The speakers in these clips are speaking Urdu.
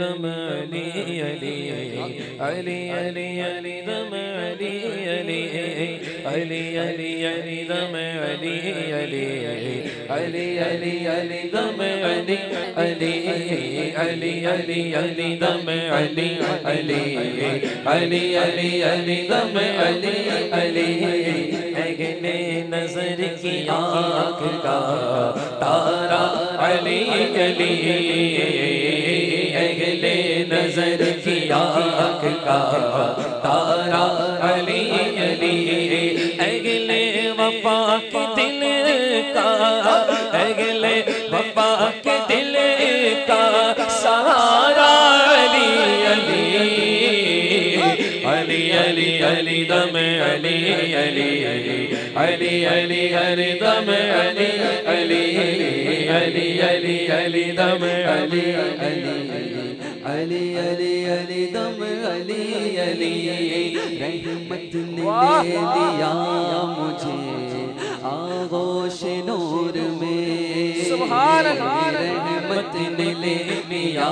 دم علی علی علی علی علی دم علی علی علی علی علی دم علی علی علی علی علی دم علی علی علی علی علی دم علی علی علی علی علی دم علی علی اگلے نظر کی آنکھ کا تارا علی علی نظر کی آنکھ کا تارا علی علی اگلے وفا کے دل کا، اگلے وفا کے علی علی علی دم علی علی علی علی ہر دم علی علی علی علی علی دم علی علی علی علی علی دم علی علی رحمت نے لے لیا مجھے آغوش نور میں سبحان اللہ رحمت نے لے لیا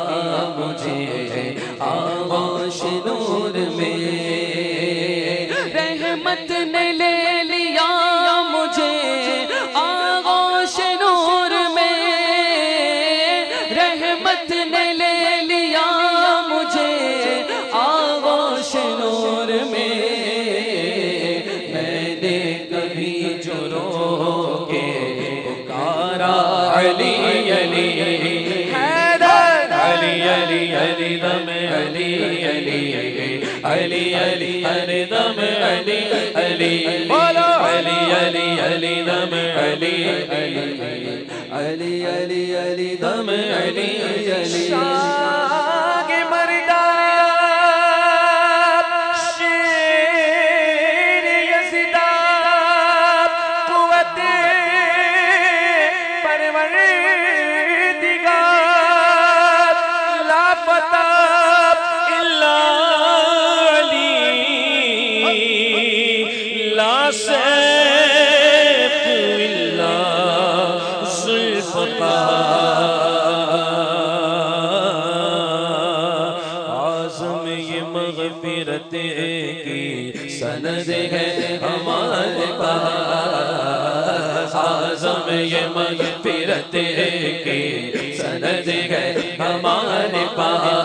مجھے آغوش نور میں رحمت نے لے لیا مجھے، آغوش نور میں۔ رحمت نے لے لیا مجھے، آغوش نور میں۔ میں نے کبھی جو رو کے پکارا۔ علی علی، حیدر، علی علی علی دم علی علی علی علی علی دم علی علی بولو علی علی علی دم علی علی علی علی علی دم علی علی شاگ لا سیف الا ذوالفقار آزم یہ مغفرت کی سند ہے ہمارے پاس۔ آزم یہ مغفرت کی سند ہے ہمارے پاس۔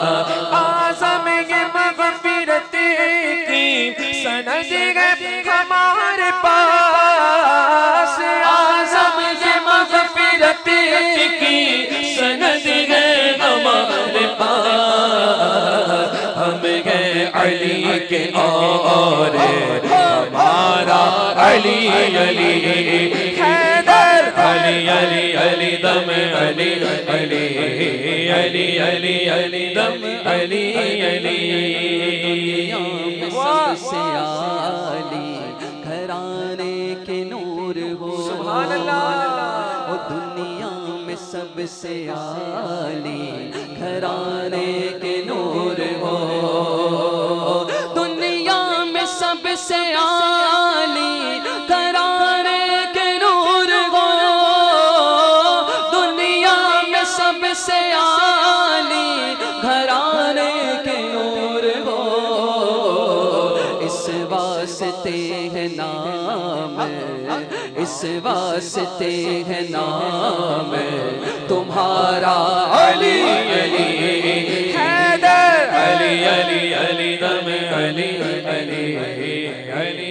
پاس آزم یہ مغفرت کی سند ہے ہمارے پاس۔ ہم گئے علی کے اور ہمارا علی علی۔ حیدر علی علی علی دم علی علی۔ علی علی علی دم علی علی۔ سب سے عالی۔ گھرانے کے نور ہو سبحان اللہ۔ او دنیا میں سب سے عالی گھرانے کے نور ہو۔ واسطے ہے نام اس واسطے ہے نام تمہارا علی علی حیدر علی علی علی دم علی علی علی علی علی